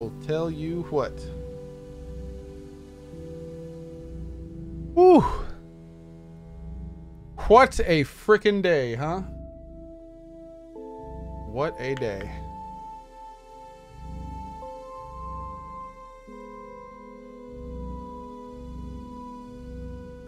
will tell you what. Whew. What a frickin' day, huh? What a day.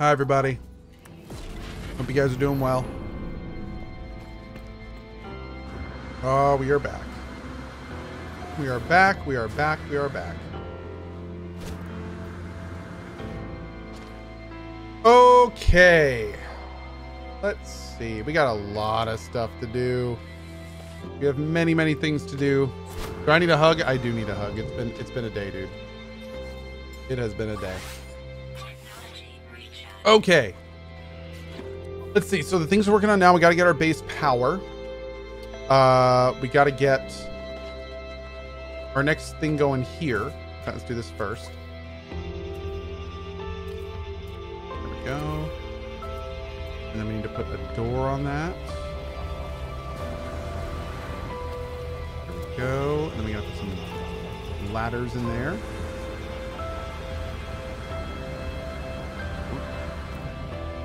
Hi, everybody. Hope you guys are doing well. Oh, we are back. We are back, we are back, we are back. Okay. Let's see. We got a lot of stuff to do. We have many, many things to do. Do I need a hug? I do need a hug. It's been it's been a day, dude. It has been a day. Okay. Let's see. So the things we're working on now, we got to get our base power. Uh, we got to get our next thing going here. Let's do this first. There we go. And then we need to put a door on that. There we go. And then we got to put some ladders in there.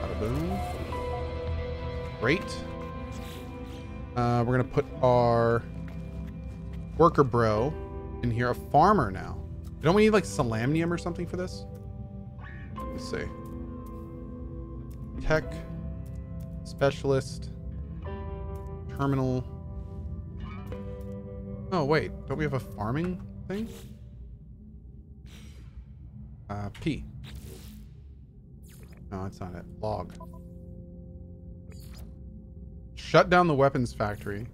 Bada boom. Great. Uh, we're gonna put our worker bro in here, a farmer now. Don't we need like solanium or something for this? Let's see. Tech, specialist, terminal. Oh wait, don't we have a farming thing? Uh, P. No, that's not it. Log. Shut down the weapons factory.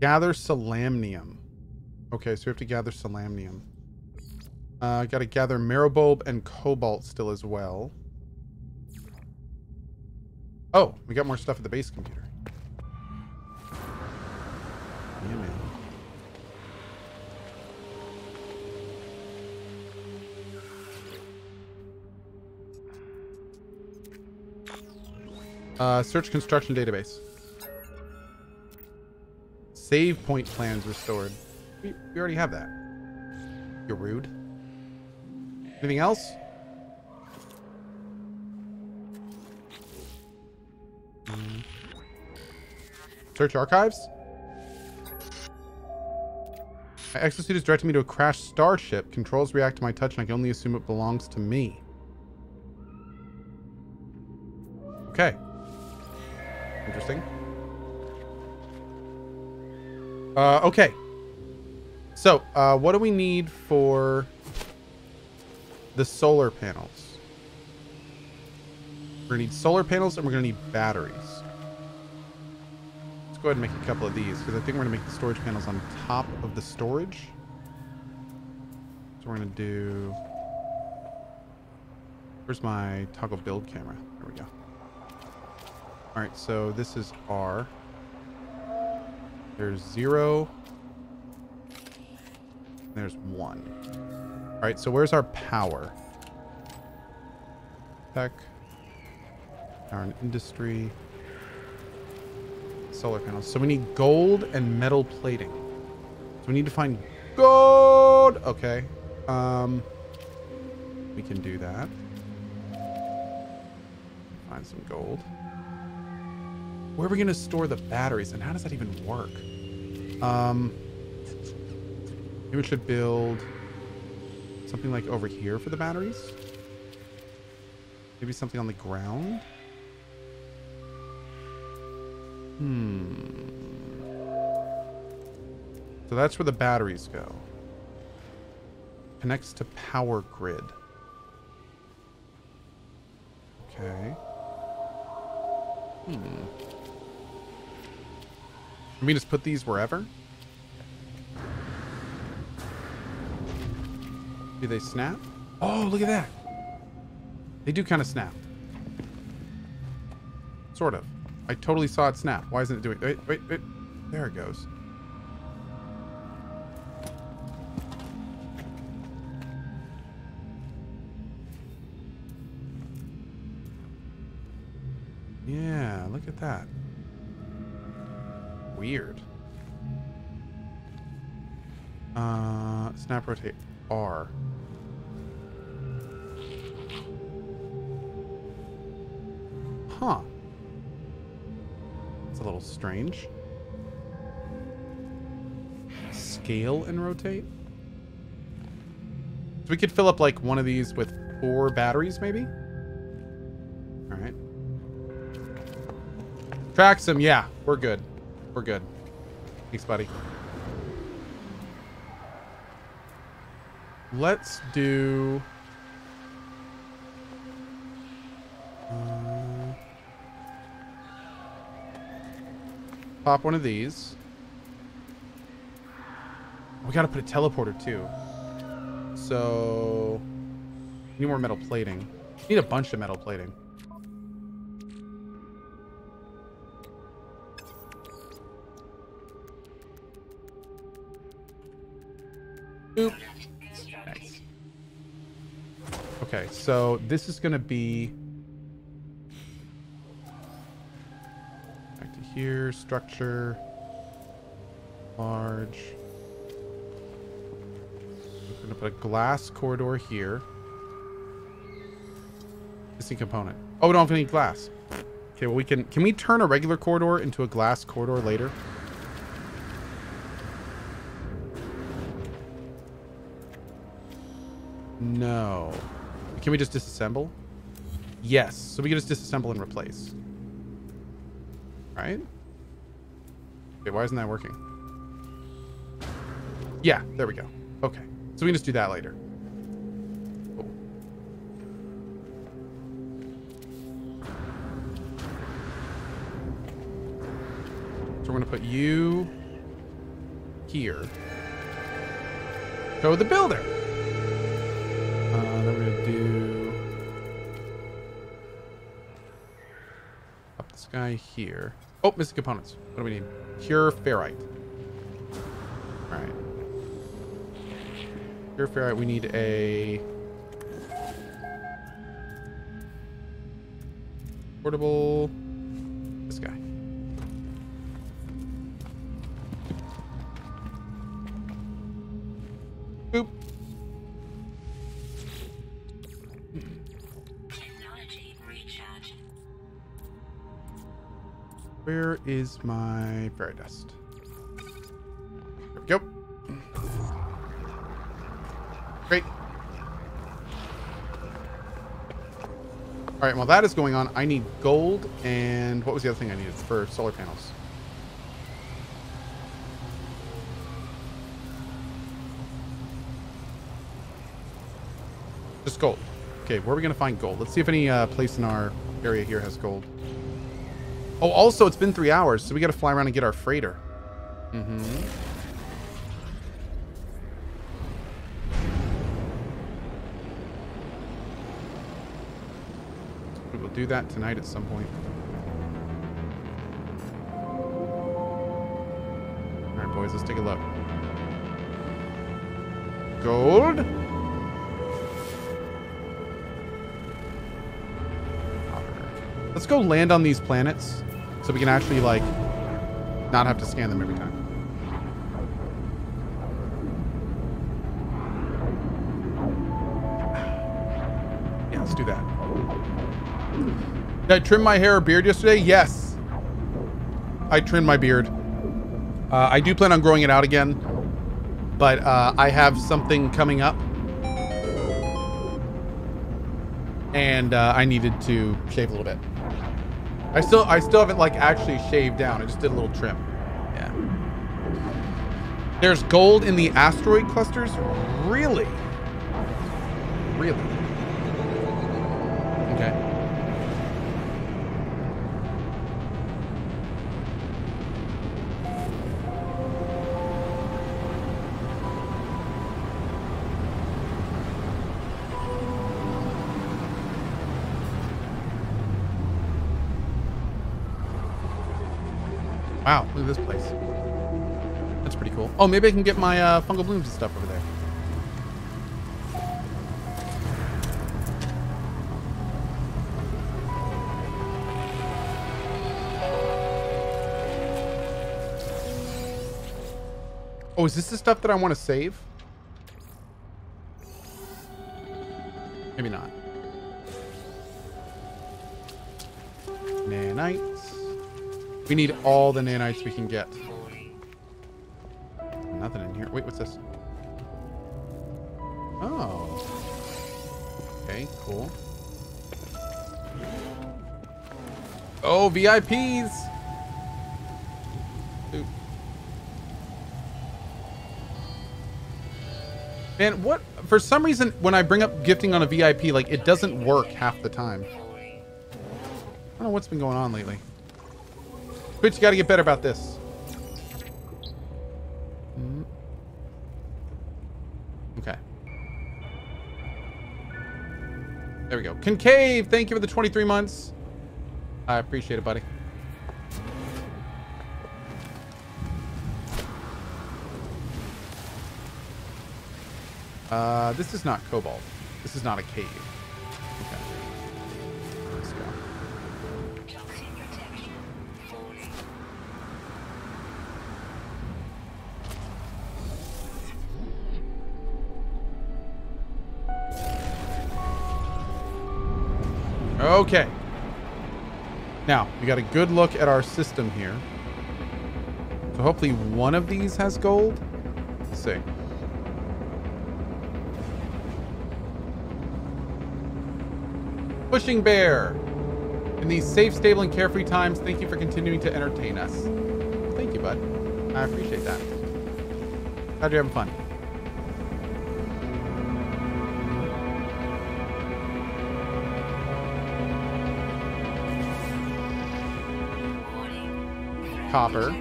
Gather solanium. Okay, so we have to gather solanium. Uh, got to gather marrowbulb and cobalt still as well. Oh, we got more stuff at the base computer. Yeah, man. Uh, search construction database. Save point plans restored. We, we already have that. You're rude. Anything else? Mm. Search archives? My exosuit is directing me to a crashed starship. Controls react to my touch and I can only assume it belongs to me. Okay. Interesting. Uh, okay. So, uh, what do we need for the solar panels? We're gonna need solar panels and we're gonna need batteries. Let's go ahead and make a couple of these because I think we're gonna make the storage panels on top of the storage. So we're gonna do... Where's my toggle build camera? There we go. All right, so this is R. There's zero. There's one. All right, so where's our power? Tech. And industry. Solar panels. So we need gold and metal plating. So we need to find gold. Okay. Um, we can do that. Find some gold. Where are we going to store the batteries and how does that even work? Um, maybe we should build something like over here for the batteries. Maybe something on the ground. Hmm. So that's where the batteries go. Connects to power grid. Okay. Hmm. Let me just put these wherever. Do they snap? Oh, look at that. They do kind of snap. Sort of. I totally saw it snap. Why isn't it doing... Wait, wait, wait. There it goes. Yeah, look at that. Weird. Uh, snap rotate R. Huh. It's a little strange. Scale and rotate? So we could fill up like one of these with four batteries maybe? Alright. Tracks him, yeah. We're good. We're good. Thanks, buddy. Let's do... pop one of these. We gotta put a teleporter too. So... Need more metal plating. Need a bunch of metal plating. Oop. Nice. Okay, so this is gonna be here, structure, large. I'm gonna put a glass corridor here. Missing component. Oh, we don't have any glass. Okay, well we can can we turn a regular corridor into a glass corridor later? No. Can we just disassemble? Yes. So we can just disassemble and replace. Right? Okay, why isn't that working? Yeah, there we go. Okay. So we can just do that later. So we're going to put you here. Go with the builder. Uh, guy here. Oh, missing components. What do we need? Pure ferrite. All right. Pure ferrite. We need a portable. Where is my ferrite dust? There we go. Great. All right, while that is going on, I need gold and what was the other thing I needed for solar panels? Just gold. Okay, where are we going to find gold? Let's see if any uh, place in our area here has gold. Oh, also, it's been three hours, so we got to fly around and get our freighter. Mm-hmm. We will do that tonight at some point. All right, boys, let's take a look. Gold. Let's go land on these planets so we can actually, like, not have to scan them every time. Yeah, let's do that. Did I trim my hair or beard yesterday? Yes. I trimmed my beard. Uh, I do plan on growing it out again, but uh, I have something coming up. And uh, I needed to shave a little bit. I still I still haven't like actually shaved down. I just did a little trim. Yeah. There's gold in the asteroid clusters? Really? Really? Okay. This place. That's pretty cool. Oh, maybe I can get my uh, fungal blooms and stuff over there. Oh, is this the stuff that I want to save? Maybe not. Nanites. We need all the nanites we can get. Nothing in here. Wait, what's this? Oh. Okay, cool. Oh, VIPs! Oop. Man, what? For some reason, when I bring up gifting on a VIP, like, it doesn't work half the time. I don't know what's been going on lately. Twitch, you gotta get better about this. Mm. Okay. There we go. Concave, thank you for the 23 months. I appreciate it, buddy. Uh, this is not cobalt. This is not a cave. Okay. Now, we got a good look at our system here. So hopefully one of these has gold. Let's see. Pushing Bear. In these safe, stable, and carefree times, thank you for continuing to entertain us. Thank you, bud. I appreciate that. Glad you're having fun. Copper.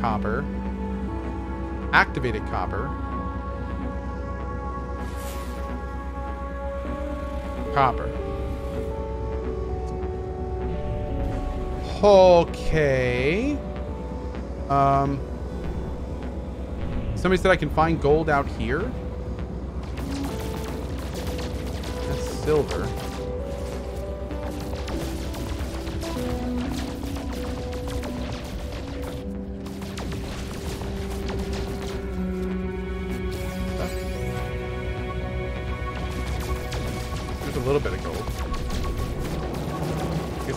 Copper. Activated copper. Copper. Okay. Um. Somebody said I can find gold out here. That's silver.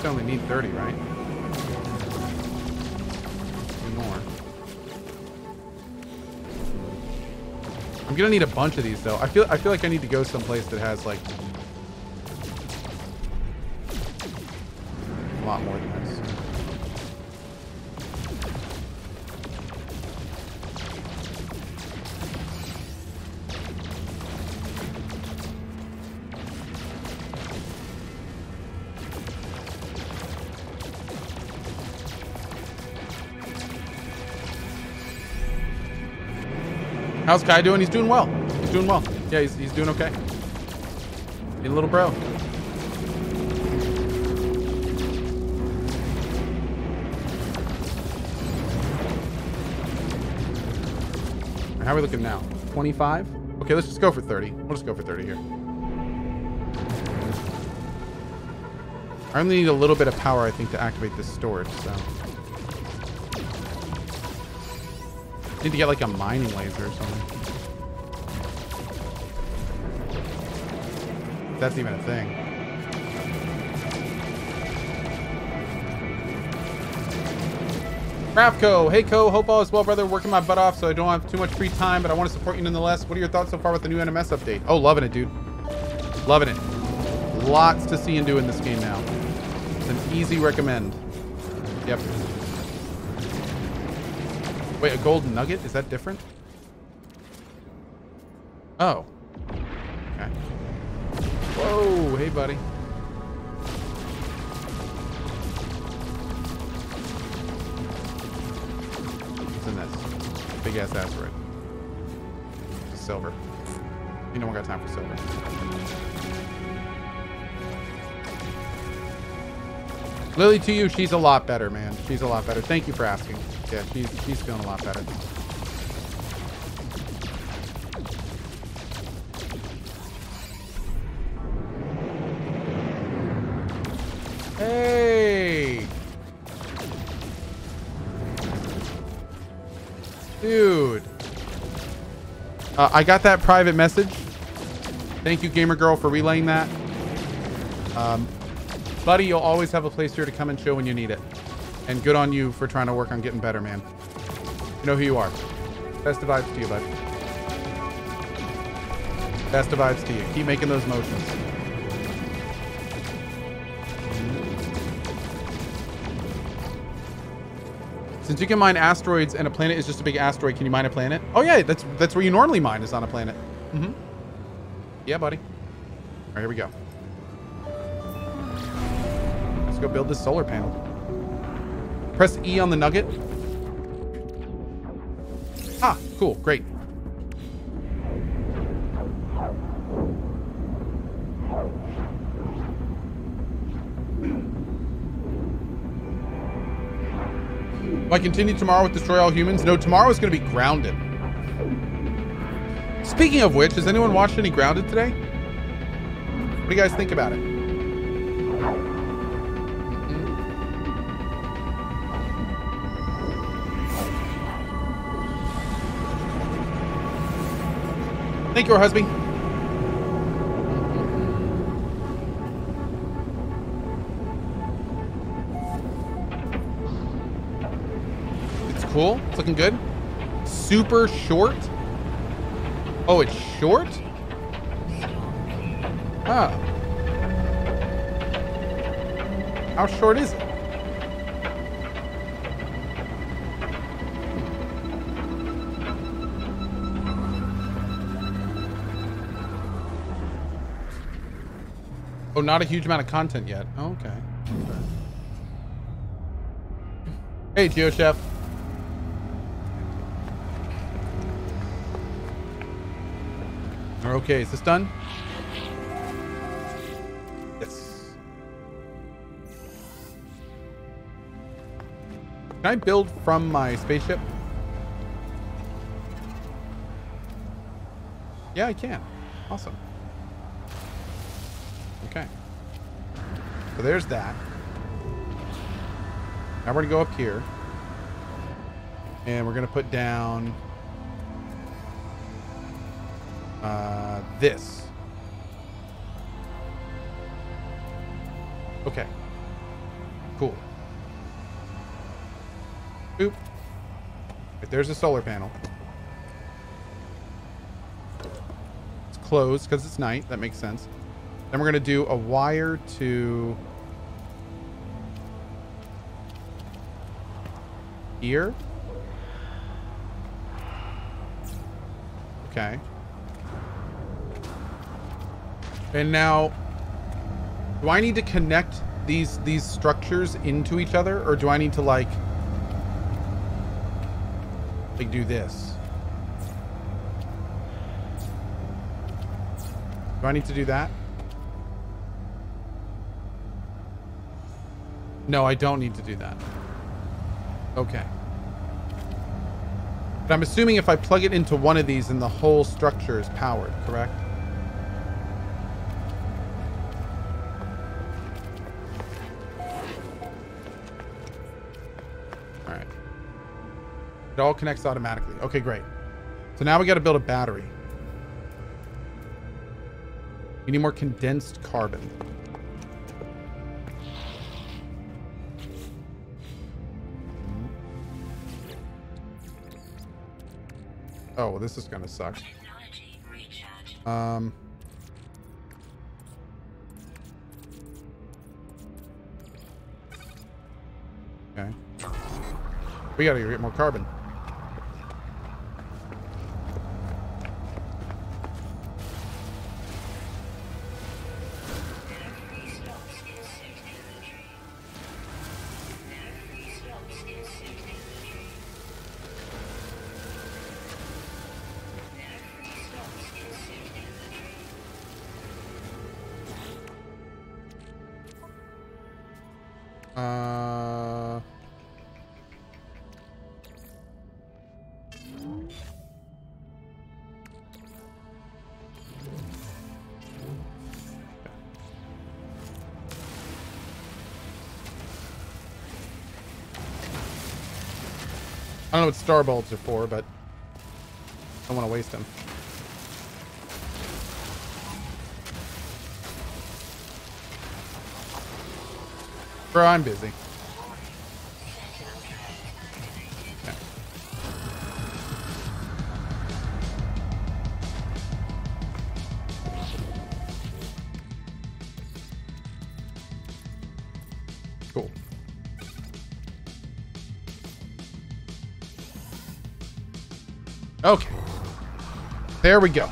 I only need 30, right? More. I'm gonna need a bunch of these though. I feel I feel like I need to go someplace that has like a lot more than How's Kai doing? He's doing well. He's doing well. Yeah, he's, he's doing okay. A little bro. How are we looking now? 25? Okay, let's just go for 30. We'll just go for 30 here. I only need a little bit of power, I think, to activate this storage, so. Need to get like a mining laser or something. That's even a thing. Rafco, hey Co, hope all is well, brother. Working my butt off, so I don't have too much free time, but I want to support you nonetheless. What are your thoughts so far with the new NMS update? Oh, loving it, dude. Loving it. Lots to see and do in this game now. It's an easy recommend. Yep. Wait, a golden nugget? Is that different? Oh. Okay. Whoa, hey buddy. What's in this? Big ass asteroid. Silver. You know, we got time for silver. Lily, to you, she's a lot better, man. She's a lot better. Thank you for asking. Yeah, she's she's feeling a lot better. Hey! Uh, I got that private message. Thank you, Gamer Girl, for relaying that. Um, buddy, you'll always have a place here to come and chill when you need it. And good on you for trying to work on getting better, man. You know who you are. Best of vibes to you, bud. Best of vibes to you. Keep making those motions. Since you can mine asteroids and a planet is just a big asteroid, can you mine a planet? Oh yeah, that's that's where you normally mine is on a planet. Mm-hmm. Yeah, buddy. All right, here we go. Let's go build this solar panel. Press E on the nugget. Ah, cool, great. Will I continue tomorrow with Destroy All Humans? No, tomorrow is going to be Grounded. Speaking of which, has anyone watched any Grounded today? What do you guys think about it? Thank you, husband. It's cool. It's looking good. Super short. Oh, it's short? Oh. How short is it? Oh, not a huge amount of content yet. Oh, okay. Hey, Geo Chef. Okay, is this done? Yes. Can I build from my spaceship? Yeah, I can. Awesome. Okay. So there's that. Now we're going to go up here. And we're going to put down uh, this. Okay. Cool. Oop. Right, there's a solar panel. It's closed because it's night. That makes sense. Then we're going to do a wire to here. Okay. And now, do I need to connect these these structures into each other, or do I need to like like do this? Do I need to do that? No, I don't need to do that. Okay. But I'm assuming if I plug it into one of these, then the whole structure is powered, correct? All right. It all connects automatically. Okay, great. So now we got to build a battery. We need more condensed carbon. Oh, well, this is gonna suck. Um. Okay. We gotta get more carbon. don't know what star bulbs are for, but I don't want to waste them. Bro, I'm busy. Okay. There we go.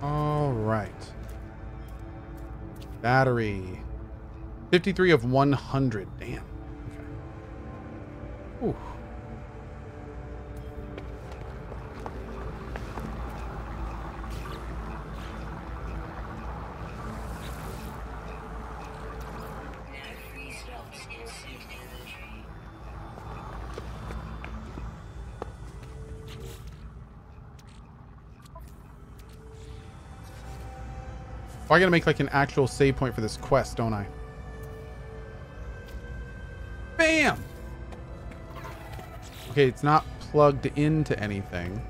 All right. Battery. 53 of 100. Damn. I gotta make like an actual save point for this quest, don't I? Bam! Okay, it's not plugged into anything.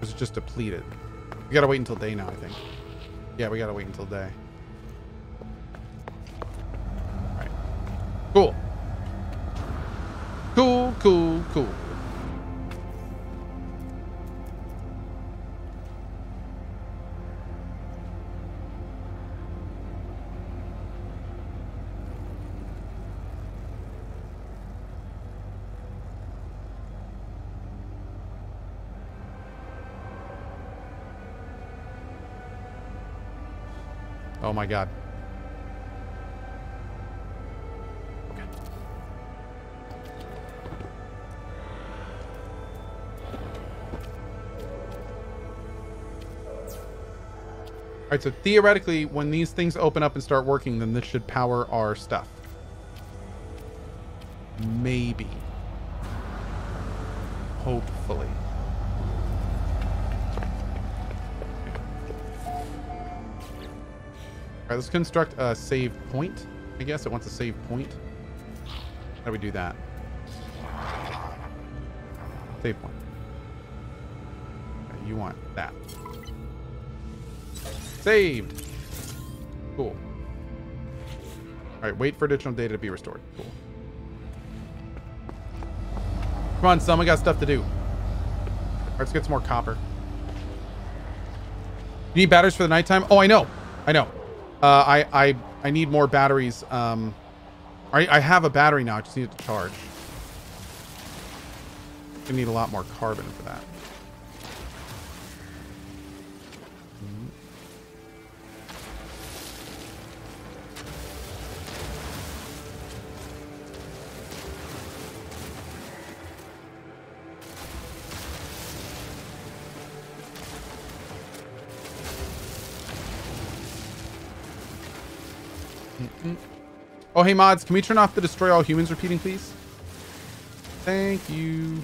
It's just depleted. We gotta wait until day now, I think. Yeah, we gotta wait until day. Oh my god. Okay. Alright, so theoretically, when these things open up and start working, then this should power our stuff. Maybe. Hopefully. Alright, let's construct a save point. I guess it wants a save point. How do we do that? Save point. You want that. Saved. Cool. Alright, wait for additional data to be restored. Cool. Come on, son, we got stuff to do. Let's get some more copper. You need batteries for the nighttime? Oh, I know. I know. Uh, I, I, I need more batteries. Um, I, I have a battery now. I just need it to charge. I need a lot more carbon for that. Oh, hey mods, can we turn off the destroy all humans repeating, please? Thank you.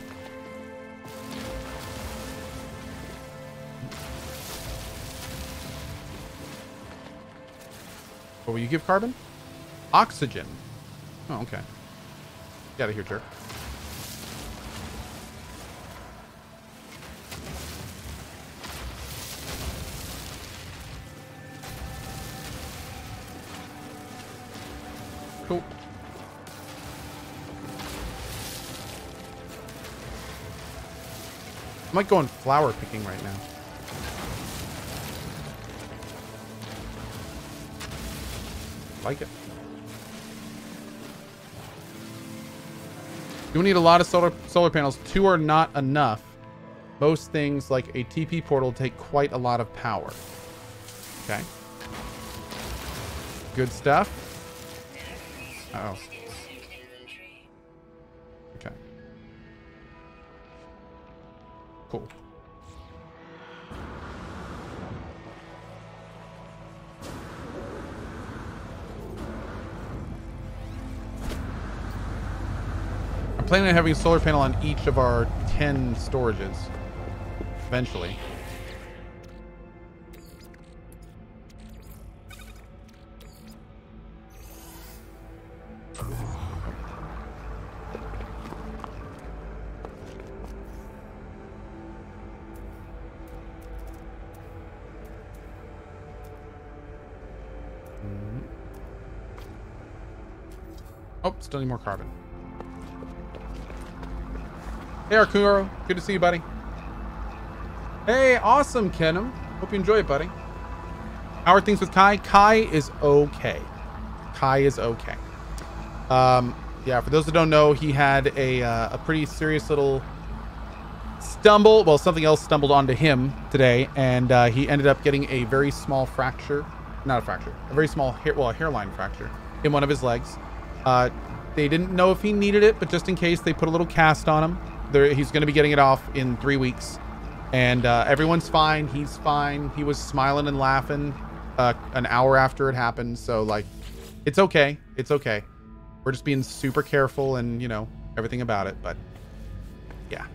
What will you give carbon? Oxygen. Oh, okay. Get out of here, jerk. I'm like going flower picking right now. Like it. You'll need a lot of solar solar panels. Two are not enough. Most things like a TP portal take quite a lot of power. Okay. Good stuff. No free Cool. I'm planning on having a solar panel on each of our 10 storages. Eventually. Oh, still need more carbon. Hey, Arcuro. Good to see you, buddy. Hey, awesome, Kenem. Hope you enjoy it, buddy. How are things with Kai? Kai is okay. Kai is okay. Um, yeah, for those that don't know, he had a, uh, a pretty serious little stumble. Well, something else stumbled onto him today, and uh, he ended up getting a very small fracture. Not a fracture, a very small hair, well, a hairline fracture in one of his legs. Uh, they didn't know if he needed it, but just in case, they put a little cast on him. He's going to be getting it off in three weeks, and uh, everyone's fine. He's fine. He was smiling and laughing uh, an hour after it happened. So like, it's okay. It's okay. We're just being super careful and you know everything about it. But yeah,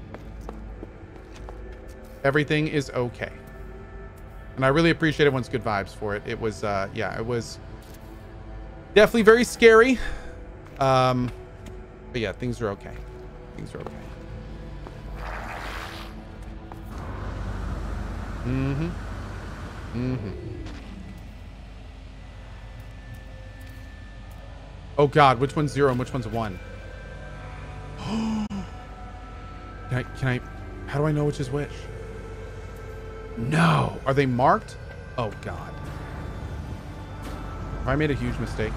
everything is okay. And I really appreciate everyone's good vibes for it. It was, uh, yeah, it was definitely very scary. Um, but yeah, things are okay. Things are okay. Mm-hmm. Mm-hmm. Oh God, which one's zero and which one's one? can I, can I, how do I know which is which? No. Are they marked? Oh God. Have I made a huge mistake?